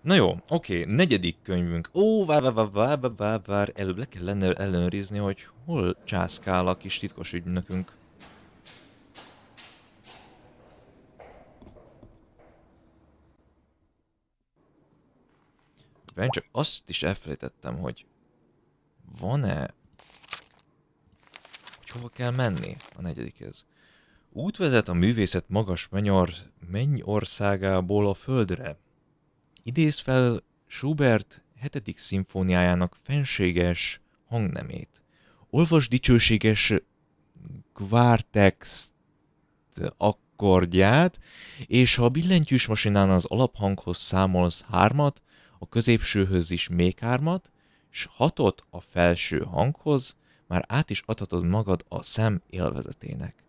Na jó, oké, negyedik könyvünk. Ó, vár, vár, vár, vár, vár, vár, előbb le kell lenne ellenőrizni, hogy hol császkál a kis titkos ügynökünk. Ben csak azt is elfelejtettem, hogy van-e... Hogy hova kell menni a negyedikhez. Út vezet a művészet magas mennyországából a földre. Idéz fel Schubert 7. szimfóniájának fenséges hangnemét. Olvas dicsőséges kvártext akkordját, és ha a billentyűs masinán az alaphanghoz számolsz hármat, a középsőhöz is még hármat, és hatot a felső hanghoz, már át is adhatod magad a szem élvezetének.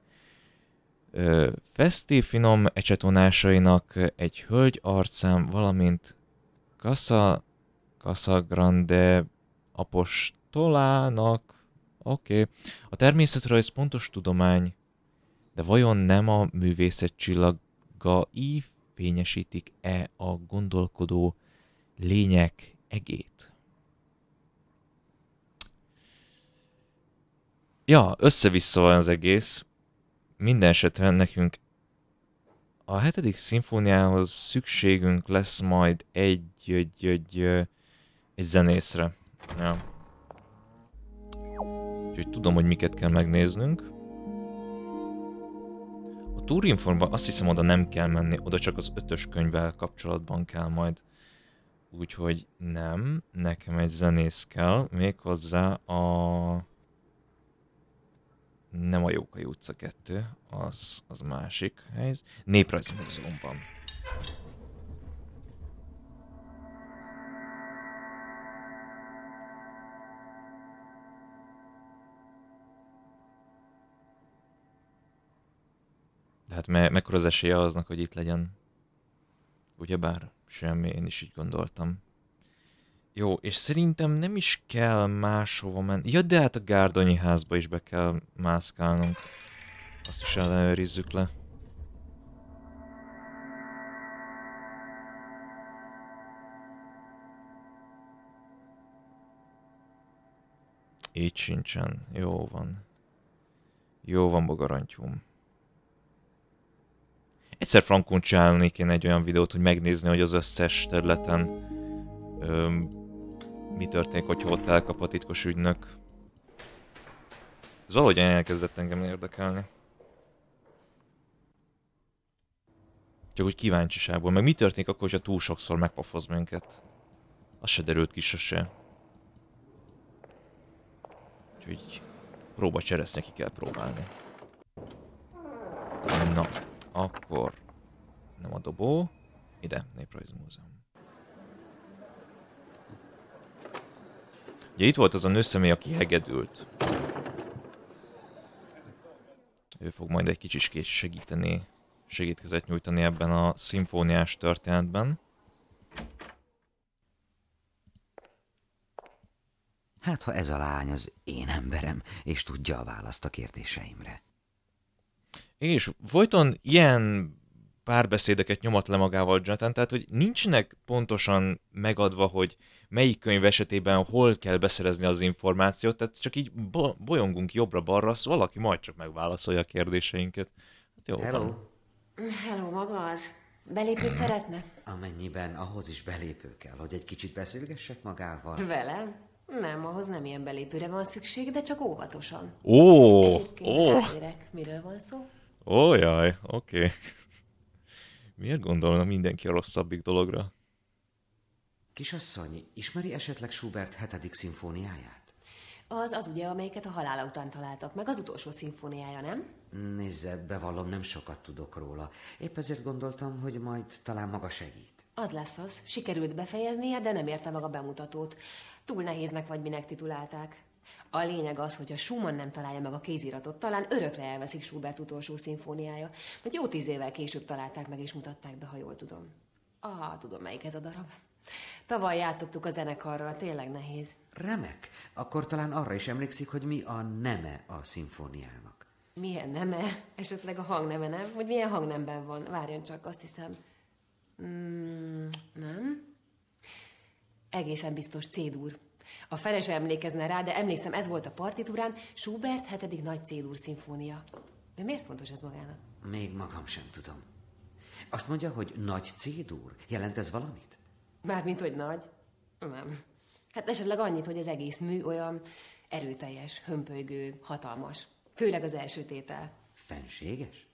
Ö, feszti finom ecsetonásainak egy hölgy arcám, valamint Casa, Casa Grande apostolának, oké, okay. a természetrajz pontos tudomány, de vajon nem a művészet csillagai fényesítik-e a gondolkodó lények egét? Ja, össze-vissza van az egész. Minden esetre nekünk a hetedik szimfóniához szükségünk lesz majd egy, egy, egy, egy zenészre. Ja. Úgyhogy tudom, hogy miket kell megnéznünk. A Turinformban azt hiszem oda nem kell menni, oda csak az ötös könyvvel kapcsolatban kell majd. Úgyhogy nem, nekem egy zenész kell, méghozzá a nem a Jókai utca 2, az, az másik helyz. Néprajzi múzeumban. De hát me- mekkora az esélye aznak, hogy itt legyen? Ugyebár semmi, én is így gondoltam. Jó, és szerintem nem is kell máshova menni. Ja, de hát a Gárdonyi házba is be kell mászkálnunk. Azt is ellenőrizzük le. Így sincsen. Jó van. Jó van, bogarantyúm. Egyszer frankon csinálni kéne egy olyan videót, hogy megnézni, hogy az összes területen öm, mi történik, hogyha ott elkap a titkos ügynök. Ez valahogy elkezdett engem érdekelni. Csak úgy kíváncsiságból. Meg mi történik akkor, hogyha túl sokszor megpafoz minket? Az se derült ki sose. Úgyhogy próba cseresznye ki kell próbálni. Na, akkor nem a dobó. Ide, Néprajzi Múzeum. Ugye itt volt az a nőszemély, aki hegedült. Ő fog majd egy kicsit segíteni, segítkezet nyújtani ebben a szimfóniás történetben. Hát, ha ez a lány az én emberem, és tudja a választ a kérdéseimre. És folyton ilyen párbeszédeket nyomat le magával Jonathan, tehát hogy nincsenek pontosan megadva, hogy melyik könyv esetében hol kell beszerezni az információt, tehát csak így bo- bolyongunk jobbra-balra, azt valaki majd csak megválaszolja a kérdéseinket. Hát jó Hello. Van. Hello, maga az. Belépőt szeretne? Amennyiben ahhoz is belépő kell, hogy egy kicsit beszélgessek magával. Velem? Nem, ahhoz nem ilyen belépőre van szükség, de csak óvatosan. Ó, Egyébként ó, ráérek. Miről van szó? ó, jaj, oké. Okay. Miért gondolna mindenki a rosszabbik dologra? Kisasszony, ismeri esetleg Schubert hetedik szimfóniáját? Az az ugye, amelyiket a halála után találtak meg, az utolsó szimfóniája, nem? Nézze, bevallom, nem sokat tudok róla. Épp ezért gondoltam, hogy majd talán maga segít. Az lesz az. Sikerült befejeznie, de nem érte meg a bemutatót. Túl nehéznek vagy minek titulálták. A lényeg az, hogy a Schumann nem találja meg a kéziratot, talán örökre elveszik Schubert utolsó szimfóniája. Vagy jó tíz évvel később találták meg és mutatták be, ha jól tudom. Ah, tudom, melyik ez a darab. Tavaly játszottuk a zenekarral, tényleg nehéz. Remek. Akkor talán arra is emlékszik, hogy mi a neme a szimfóniának. Milyen neme? Esetleg a hangneme, nem? Hogy milyen hangnemben van? Várjon csak, azt hiszem. Mm, nem? Egészen biztos C-dur. A fele emlékezne rá, de emlékszem, ez volt a partitúrán, Schubert hetedik nagy C-dur szimfónia. De miért fontos ez magának? Még magam sem tudom. Azt mondja, hogy nagy C-dur. Jelent ez valamit? Mármint, hogy nagy? Nem. Hát esetleg annyit, hogy az egész mű olyan erőteljes, hömpölygő, hatalmas. Főleg az első tétel. Fenséges?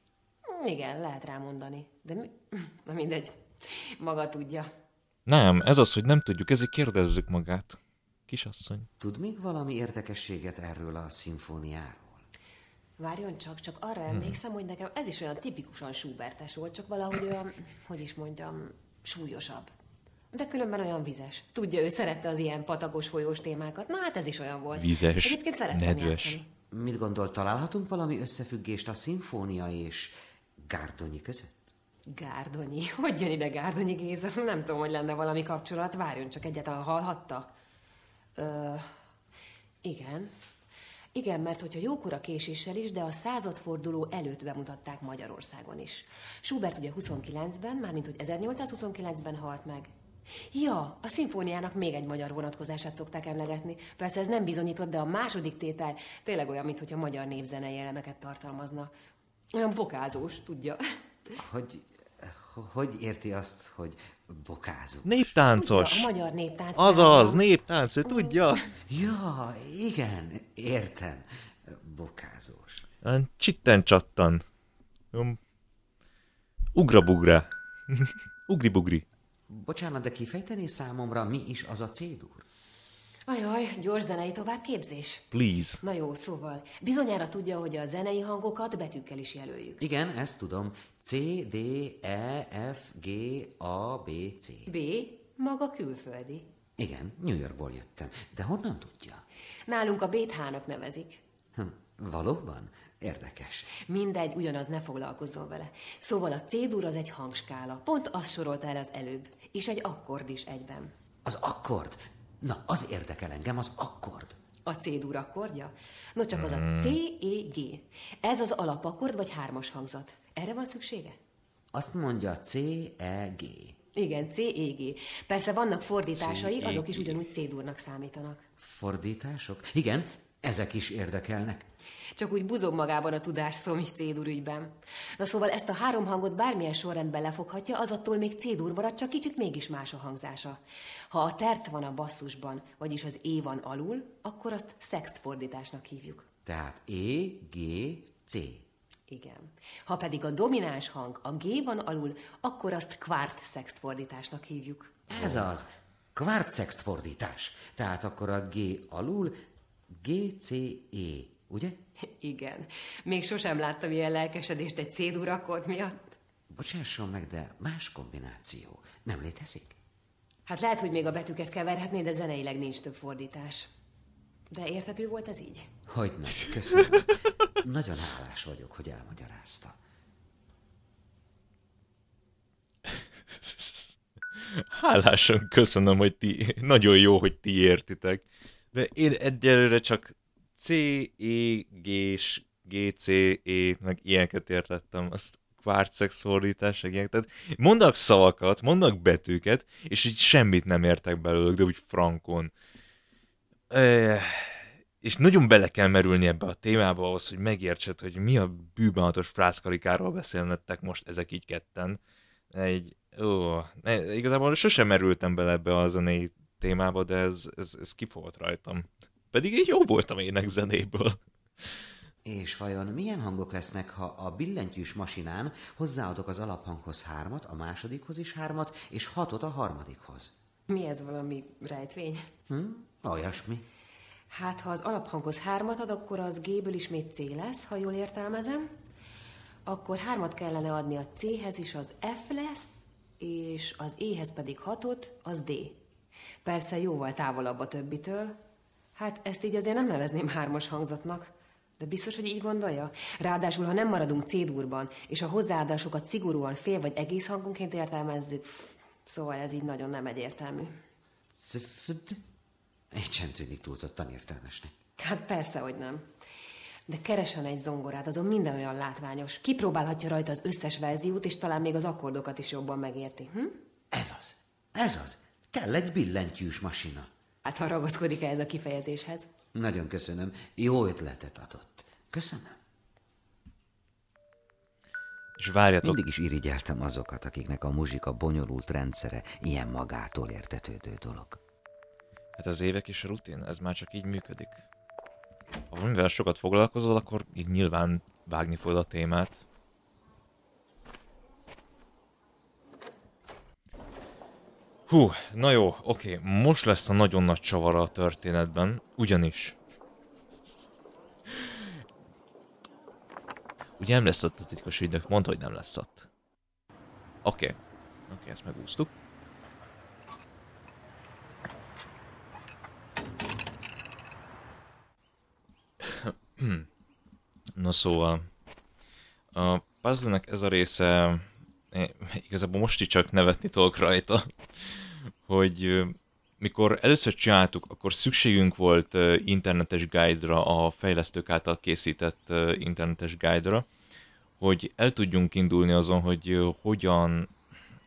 Igen, lehet rá mondani. De mi... Na mindegy. Maga tudja. Nem, ez az, hogy nem tudjuk, ezért kérdezzük magát. Kisasszony. Tud még valami érdekességet erről a szimfóniáról? Várjon csak, csak arra emlékszem, hogy nekem ez is olyan tipikusan Schubertes volt, csak valahogy olyan, hogy is mondjam, súlyosabb. De különben olyan vizes. Tudja, ő szerette az ilyen patakos folyós témákat. Na hát ez is olyan volt. Vizes, Egyébként szerettem nedves. játszani. Mit gondol, találhatunk valami összefüggést a szimfónia és Gárdonyi között? Gárdonyi. Hogy jön ide Gárdonyi Géza? Nem tudom, hogy lenne valami kapcsolat. Várjon csak egyáltalán hallhatta. Ö, igen. Igen, mert hogyha jókora késéssel is, de a századforduló előtt bemutatták Magyarországon is. Schubert ugye 29-ben, mármint hogy 1829-ben halt meg. Ja, a szimfóniának még egy magyar vonatkozását szokták emlegetni. Persze ez nem bizonyított, de a második tétel tényleg olyan, mintha magyar népzenei elemeket tartalmazna. Olyan bokázós, tudja. Hogy, hogy érti azt, hogy bokázó? Néptáncos. Tudja, a magyar néptánc. Azaz, néptánc, tudja? Ja, igen, értem. Bokázós. Csitten csattan. Ugra-bugra. Ugri-bugri. Bocsánat, de kifejteni számomra, mi is az a C-dur? Ajaj, gyors zenei továbbképzés. Please. Na jó, szóval, bizonyára tudja, hogy a zenei hangokat betűkkel is jelöljük. Igen, ezt tudom. C, D, E, F, G, A, B, C. B. Maga külföldi. Igen, New Yorkból jöttem. De honnan tudja? Nálunk a bét H-nak nevezik. Hm, valóban? Érdekes. Mindegy, ugyanaz, ne foglalkozzon vele. Szóval a C-dur az egy hangskála. Pont azt sorolta el az előbb. És egy akkord is egyben. Az akkord. Na, az érdekel engem, az akkord. A C-dur akkordja? No csak az a C, E, G. Ez az alapakkord vagy hármas hangzat. Erre van szüksége? Azt mondja C, E, G. Igen, C, E, G. Persze vannak fordításai, E, azok is ugyanúgy C-durnak számítanak. Fordítások? Igen, ezek is érdekelnek. Csak úgy buzog magában a tudás szomj C-dur ügyben. Na szóval ezt a három hangot bármilyen sorrendben lefoghatja, az attól még C-dur marad, csak kicsit mégis más a hangzása. Ha a terc van a basszusban, vagyis az E van alul, akkor azt szext fordításnak hívjuk. Tehát E, G, C. Igen. Ha pedig a domináns hang a G van alul, akkor azt kvart szext fordításnak hívjuk. Ez az. Kvártszext fordítás. Tehát akkor a G alul, G, C, E. Ugye? Igen. Még sosem láttam ilyen lelkesedést egy C-dur akkord miatt. Bocsásson meg, de más kombináció nem létezik? Hát lehet, hogy még a betűket keverhetné, de zeneileg nincs több fordítás. De érthető volt ez így? Hogy nem, köszönöm. Nagyon hálás vagyok, hogy elmagyarázta. Hálásan köszönöm, hogy ti, nagyon jó, hogy ti értitek. De én egyelőre csak C, E, G, S, G, C, E, meg ilyeneket értettem. Azt kvártszex fordítás, ilyenek. Tehát mondak szavakat, mondak betűket, és így semmit nem értek belőlük, de úgy frankon. Eh, és nagyon bele kell merülni ebbe a témába ahhoz, hogy megértsed, hogy mi a bűbánatos frászkarikáról beszélnettek most ezek így ketten. Egy, ó, ne, igazából sosem merültem bele ebbe a zenei témába, de ez, ez, ez kifogott rajtam. Pedig így jó voltam énekzenéből. És vajon milyen hangok lesznek, ha a billentyűs masinán hozzáadok az alaphanghoz hármat, a másodikhoz is hármat, és hatot a harmadikhoz? Mi ez valami rejtvény? Hm? Olyasmi. Hát, ha az alaphanghoz hármat ad, akkor az G-ből ismét C lesz, ha jól értelmezem. Akkor hármat kellene adni a C-hez is, az F lesz, és az E-hez pedig hatot, az D. Persze jóval távolabb a többitől. Hát ezt így azért nem nevezném hármas hangzatnak. De biztos, hogy így gondolja? Ráadásul, ha nem maradunk C-durban, és a hozzáadásokat szigorúan fél vagy egész hangonként értelmezzük, szóval ez így nagyon nem egyértelmű. Cfd? Egy sem tűnik túlzottan értelmesnek. Hát persze, hogy nem. De keresen egy zongorát, azon minden olyan látványos. Kipróbálhatja rajta az összes verziót, és talán még az akkordokat is jobban megérti. Hm? Ez az. Ez az. Kell egy billentyűs masina. Hát ha ragaszkodik -e ez a kifejezéshez? Nagyon köszönöm. Jó ötletet adott. Köszönöm. És várjatok, Mindig is irigyeltem azokat, akiknek a muzsika bonyolult rendszere ilyen magától értetődő dolog. hát az évek és a rutin, ez már csak így működik. Ha valamivel sokat foglalkozol, akkor így nyilván vágni fogod a témát. Hú, na jó, oké, most lesz a nagyon nagy csavara a történetben, ugyanis. Ugye nem lesz ott a titkos ügynök, mondta, hogy nem lesz ott. Oké, oké, ezt megúsztuk. Na szóval, a puzzle ez a része, eh, igazából most is csak nevetni tudok rajta, hogy mikor először csináltuk, akkor szükségünk volt internetes guide-ra, a fejlesztők által készített internetes guide-ra, hogy el tudjunk indulni azon, hogy hogyan,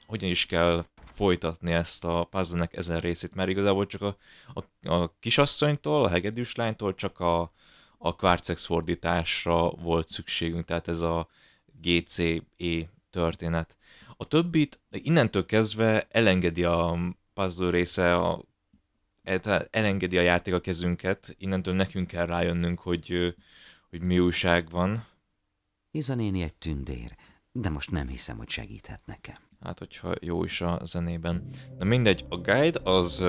hogyan is kell folytatni ezt a puzzle ezen részét, mert igazából csak a, a, a kisasszonytól, a hegedűs lánytól csak a, a Quartzex fordításra volt szükségünk, tehát ez a GCE történet. A többit innentől kezdve elengedi a puzzle része, a, el- elengedi a játék a kezünket, innentől nekünk kell rájönnünk, hogy, hogy mi újság van. Iza néni egy tündér, de most nem hiszem, hogy segíthet nekem. Hát, hogyha jó is a zenében. De mindegy, a guide az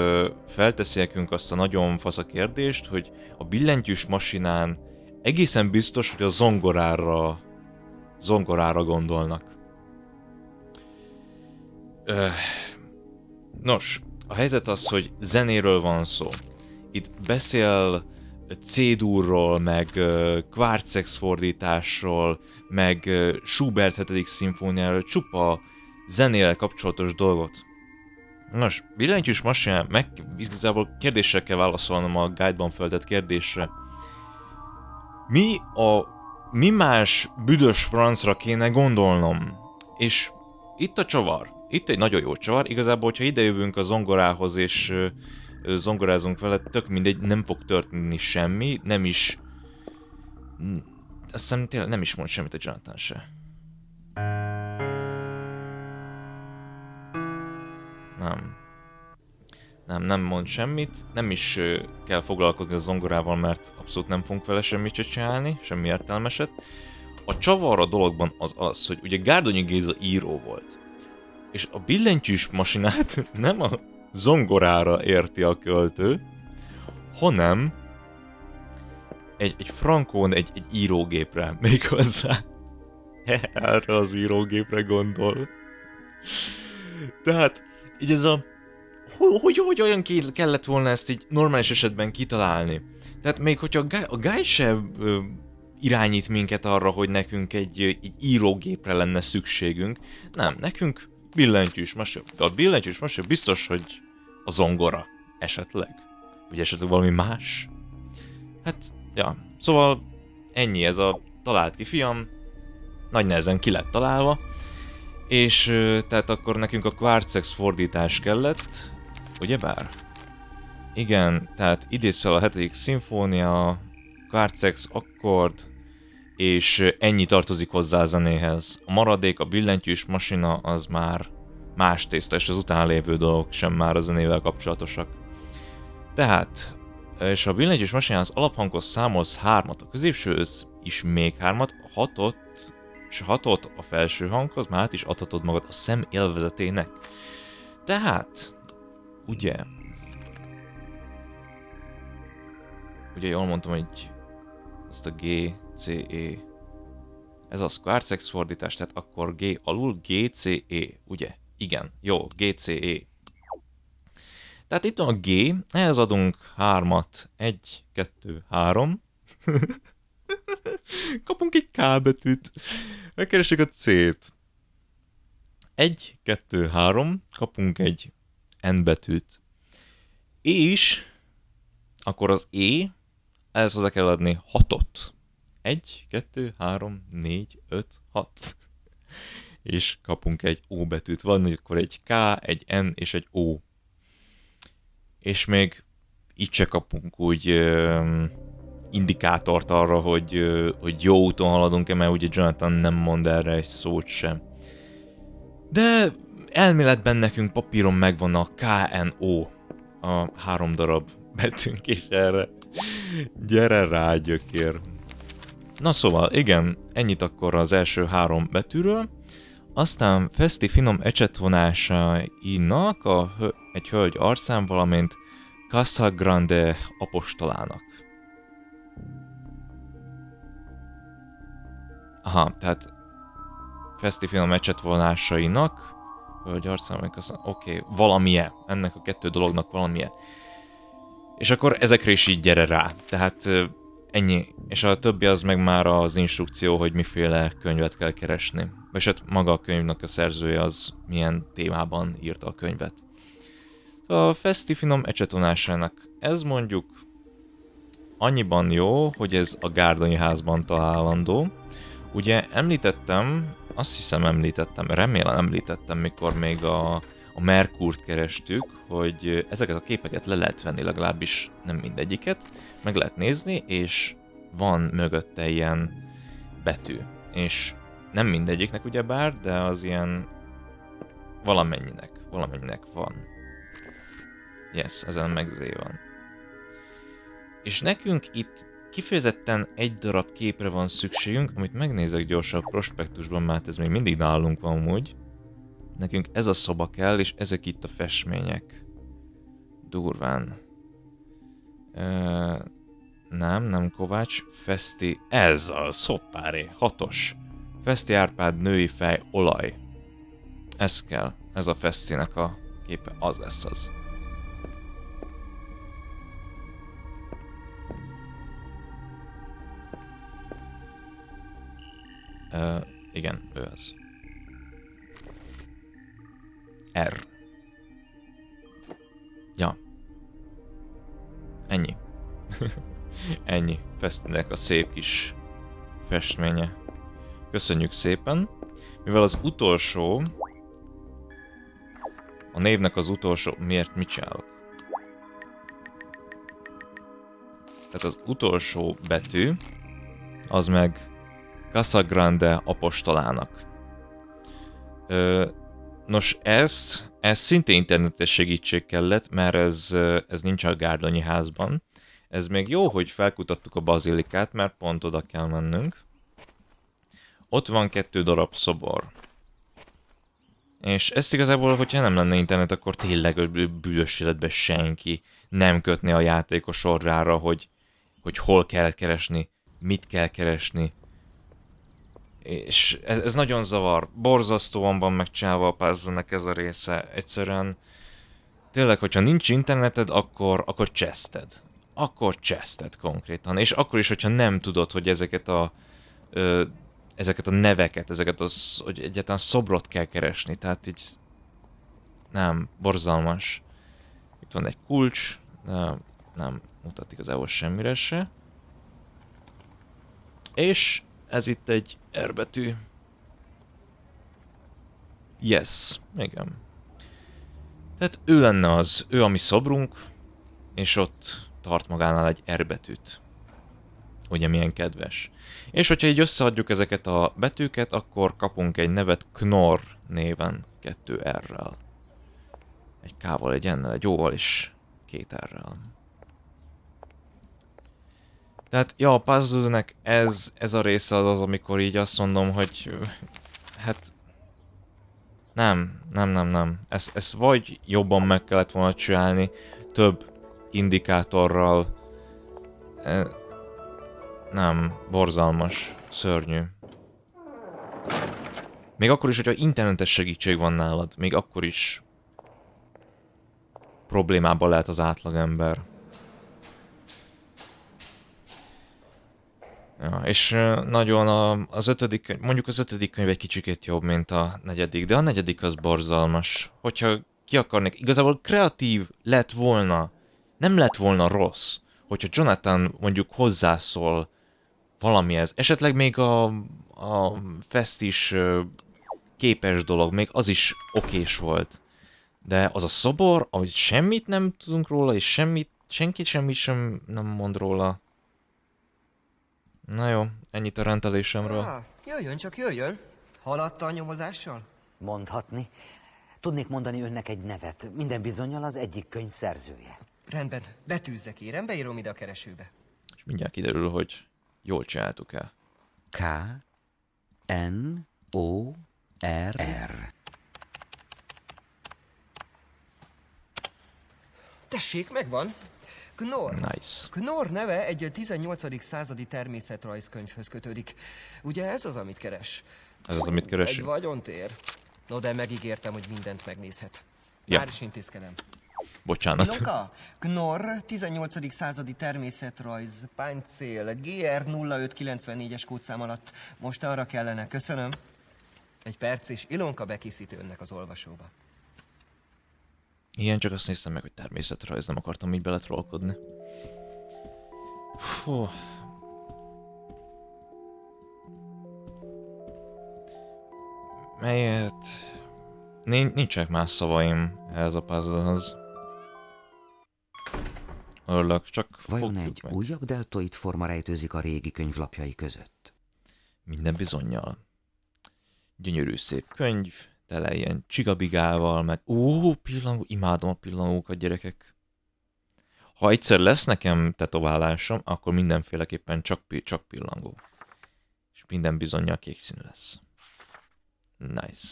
felteszi nekünk azt a nagyon fasz a kérdést, hogy a billentyűs masinán egészen biztos, hogy a zongorára, zongorára gondolnak. Nos, a helyzet az, hogy zenéről van szó. Itt beszél C-durról, meg Quartzex fordításról, meg Schubert 7. szimfóniáról, csupa zenével kapcsolatos dolgot. Nos, billentyűs masinán meg igazából kérdésre kell válaszolnom a guide-ban föltett kérdésre. Mi a... Mi más büdös francra kéne gondolnom? És itt a csavar. Itt egy nagyon jó csavar. Igazából, hogyha idejövünk a zongorához és zongorázunk vele, tök mindegy, nem fog történni semmi, nem is... Azt hiszem tényleg nem is mond semmit a Jonathan se. Nem. Nem, nem mond semmit, nem is kell foglalkozni a zongorával, mert abszolút nem fogunk vele semmit se csinálni, semmi értelmeset. A csavar a dologban az az, hogy ugye Gárdonyi Géza író volt, és a billentyűs masinát nem a zongorára érti a költő, hanem egy, egy frankón, egy, egy írógépre, méghozzá erre az írógépre gondol. Tehát, így ez a... Hogy, hogy, hogy olyan kellett volna ezt így normális esetben kitalálni? Tehát még hogyha a guy, a guy irányít minket arra, hogy nekünk egy, egy írógépre lenne szükségünk, nem, nekünk billentyűs mese. A billentyűs mese biztos, hogy a zongora esetleg. Vagy esetleg valami más. Hát, ja. Szóval ennyi ez a talált ki fiam. Nagy nehezen ki lett találva. És tehát akkor nekünk a Quartzex fordítás kellett, ugyebár? Igen, tehát idéz fel a hetedik szimfónia, Quartzex akkord, és ennyi tartozik hozzá a zenéhez. A maradék, a billentyűs masina az már más tészta, és az után lévő dolgok sem már a zenével kapcsolatosak. Tehát, és a billentyűs masinán az alaphanghoz számolsz hármat, a középsőhöz is még hármat, a hatot és a hatot a felső hanghoz már át is adhatod magad a szem élvezetének. Tehát, ugye, ugye jól mondtam, hogy azt a G, C, E, ez az Quartzex fordítás, tehát akkor G alul G, C, E, ugye? Igen, jó, G, C, E. Tehát itt van a G, ehhez adunk hármat, egy, kettő, három. Kapunk egy K betűt. Megkeressük a C-t. Egy, kettő, három. Kapunk egy N betűt. És akkor az E, ehhez hozzá kell adni hatot. Egy, kettő, három, négy, öt, hat. És kapunk egy O betűt. Van akkor egy K, egy N és egy O. és még itt se kapunk úgy ö, indikátort arra, hogy, hogy jó úton haladunk-e, mert ugye Jonathan nem mond erre egy szót sem. De elméletben nekünk papíron megvan a KNO, a három darab betűnk is erre. Gyere rá, gyökér. Na szóval, igen, ennyit akkor az első három betűről. Aztán Festi finom ecsetvonásainak a, egy hölgy arcán, valamint Casa Grande apostolának. Aha, tehát Festi finom ecsetvonásainak hölgy arcán, oké, okay, valamilyen, ennek a kettő dolognak valamilyen. És akkor ezekre is így gyere rá. Tehát ennyi. És a többi az meg már az instrukció, hogy miféle könyvet kell keresni. És hát maga a könyvnek a szerzője az milyen témában írta a könyvet. A Festi Finom ecsetonásának ez mondjuk annyiban jó, hogy ez a Gárdonyi házban találandó. Ugye említettem, azt hiszem említettem, remélem említettem, mikor még a, a Merkurt kerestük, hogy ezeket a képeket le lehet venni, legalábbis nem mindegyiket, meg lehet nézni, és van mögötte ilyen betű. És nem mindegyiknek ugyebár, de az ilyen valamennyinek, valamennyinek van. Yes, ezen meg van. És nekünk itt kifejezetten egy darab képre van szükségünk, amit megnézek gyorsan a prospektusban, mert ez még mindig nálunk van úgy. Nekünk ez a szoba kell, és ezek itt a festmények. Durván. E, nem, nem Kovács. Festi. Ez a szoppáré. Hatos. Feszti Árpád női fej olaj. Ez kell. Ez a Fesztinek a képe. Az lesz az. Uh, igen, ő az. R. Ja. Ennyi. Ennyi. Fesztinek a szép kis festménye. Köszönjük szépen. Mivel az utolsó... A névnek az utolsó... Miért mit csinálok? Tehát az utolsó betű, az meg Casagrande apostolának. Ö, nos, ez, ez szintén internetes segítség kellett, mert ez, ez nincs a Gárdonyi házban. Ez még jó, hogy felkutattuk a bazilikát, mert pont oda kell mennünk. Ott van kettő darab szobor. És ezt igazából, hogyha nem lenne internet, akkor tényleg bűnös életben senki nem kötné a játékos sorrára, hogy, hogy hol kell keresni, mit kell keresni. És ez, ez nagyon zavar. Borzasztóan van megcsinálva a puzzle ez a része. Egyszerűen tényleg, hogyha nincs interneted, akkor, akkor cseszted. Akkor cseszted konkrétan. És akkor is, hogyha nem tudod, hogy ezeket a ö, ezeket a neveket, ezeket az, hogy egyáltalán szobrot kell keresni, tehát így nem, borzalmas. Itt van egy kulcs, de nem mutat igazából semmire se. És ez itt egy R betű. Yes, igen. Tehát ő lenne az, ő a mi szobrunk, és ott tart magánál egy R betűt. Ugye milyen kedves. És hogyha így összeadjuk ezeket a betűket, akkor kapunk egy nevet Knorr néven, kettő R-rel. Egy K-val, egy N-nel, egy O-val is két R-rel. Tehát, ja, a puzzle ez, ez a része az az, amikor így azt mondom, hogy hát nem, nem, nem, nem. Ezt, ezt vagy jobban meg kellett volna csinálni, több indikátorral, nem, borzalmas, szörnyű. Még akkor is, hogyha internetes segítség van nálad, még akkor is problémában lehet az átlagember. Ja, és nagyon a, az ötödik mondjuk az ötödik könyv egy kicsikét jobb, mint a negyedik, de a negyedik az borzalmas. Hogyha ki akarnék, igazából kreatív lett volna, nem lett volna rossz, hogyha Jonathan mondjuk hozzászól valamihez. Esetleg még a, a fest is képes dolog, még az is okés volt. De az a szobor, ahogy semmit nem tudunk róla, és semmit, senki semmit sem nem mond róla. Na jó, ennyit a rendelésemről. Ah, jöjjön csak, jöjjön. Haladta a nyomozással? Mondhatni. Tudnék mondani önnek egy nevet. Minden bizonyal az egyik könyv szerzője. Rendben, betűzzek kérem, beírom ide a keresőbe. És mindjárt kiderül, hogy jól csináltuk el. K, N, O, R, R. Tessék, megvan. Knorr. Nice. Knorr neve egy 18. századi természetrajzkönyvhöz kötődik. Ugye ez az, amit keres? Ez az, amit Egy keresünk. vagyontér. No, de megígértem, hogy mindent megnézhet. Ja. Már is intézkedem. Bocsánat. Ilonka, Knorr, 18. századi természetrajz, páncél, GR 0594-es kódszám alatt. Most arra kellene, köszönöm. Egy perc, és Ilonka bekészíti önnek az olvasóba. Igen, csak azt néztem meg, hogy természetrajz, nem akartam így beletrollkodni. Fú. Melyet... Nin- Nincsenek más szavaim ehhez a puzzlehoz. Örülök, csak Vajon egy meg. újabb deltoid forma rejtőzik a régi könyvlapjai között? Minden bizonyal. Gyönyörű szép könyv, tele ilyen csigabigával, meg ó, pillangó, imádom a pillangókat, gyerekek. Ha egyszer lesz nekem tetoválásom, akkor mindenféleképpen csak, csak pillangó. És minden bizonyal kék színű lesz. Nice.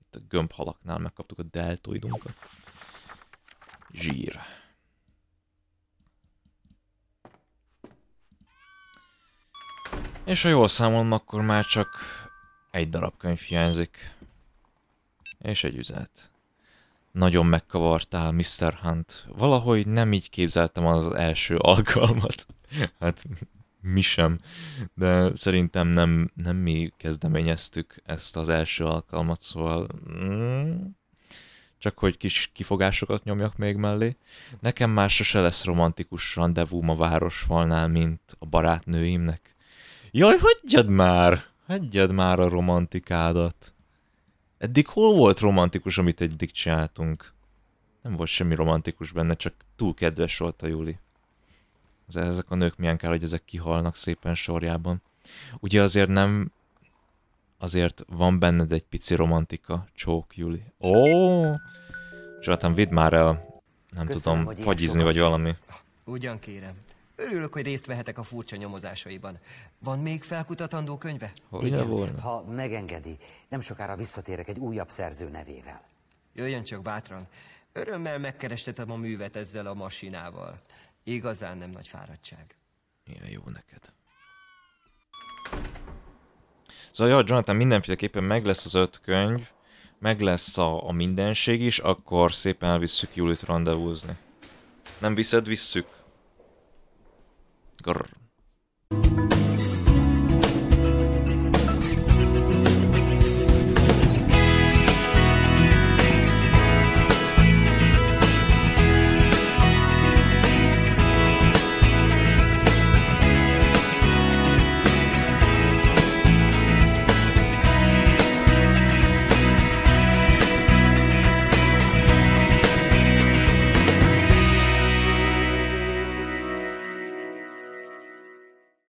Itt a gömbhalaknál megkaptuk a deltoidunkat. Zsír. És ha jól számolom, akkor már csak egy darab könyv hiányzik. És egy üzenet. Nagyon megkavartál, Mr. Hunt. Valahogy nem így képzeltem az első alkalmat. Hát mi sem. De szerintem nem, nem mi kezdeményeztük ezt az első alkalmat, szóval... Mm, csak hogy kis kifogásokat nyomjak még mellé. Nekem már sose lesz romantikus rendezvúm a városfalnál, mint a barátnőimnek. Jaj, hagyjad már! Hagyjad már a romantikádat. Eddig hol volt romantikus, amit eddig csináltunk? Nem volt semmi romantikus benne, csak túl kedves volt a Júli. Ez- Ezek a nők milyen kár, hogy ezek kihalnak szépen sorjában. Ugye azért nem... Azért van benned egy pici romantika, csók, Júli. Ó! Zsoltán, vidd már el, nem Köszönöm, tudom, fagyizni vagy valami. Ugyan kérem. Örülök, hogy részt vehetek a furcsa nyomozásaiban. Van még felkutatandó könyve? Hogy Igen, volna? ha megengedi, nem sokára visszatérek egy újabb szerző nevével. Jöjjön csak bátran. Örömmel megkerestetem a művet ezzel a masinával. Igazán nem nagy fáradtság. Milyen jó neked. Szóval, ja, Jonathan, mindenféleképpen meg lesz az öt könyv, meg lesz a, a mindenség is, akkor szépen elvisszük Julit rendezvúzni. Nem viszed, visszük. Grr.